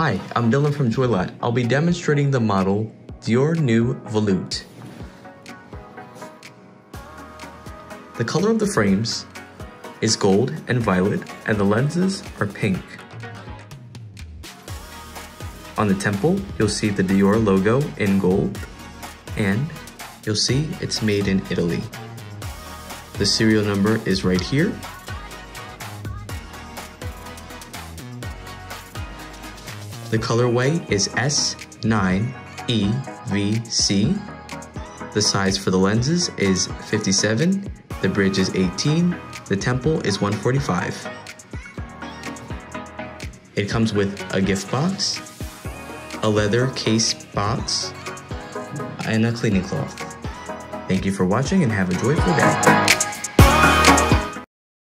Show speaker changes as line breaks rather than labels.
Hi, I'm Dylan from Joylot. I'll be demonstrating the model Dior New Volute. The color of the frames is gold and violet and the lenses are pink. On the temple, you'll see the Dior logo in gold and you'll see it's made in Italy. The serial number is right here. The colorway is S9EVC. The size for the lenses is 57, the bridge is 18, the temple is 145. It comes with a gift box, a leather case box, and a cleaning cloth. Thank you for watching and have a joyful day.